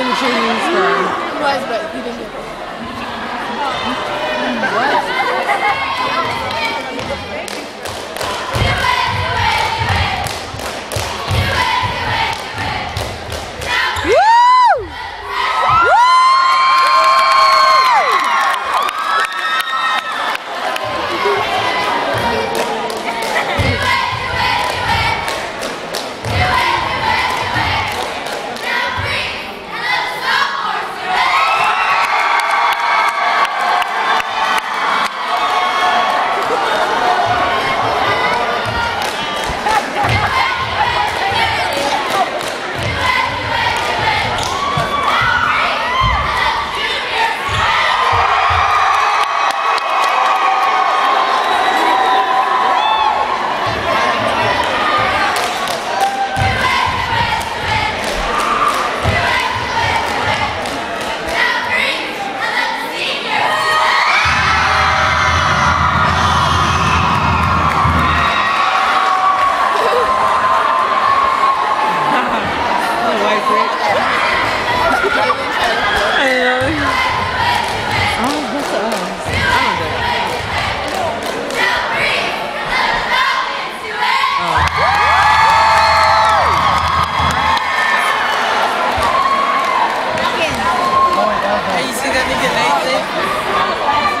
in the Chinese squad. He was, but he didn't get Oh, white Hey, you see that nigga Nathan?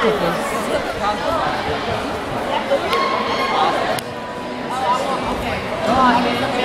不合适。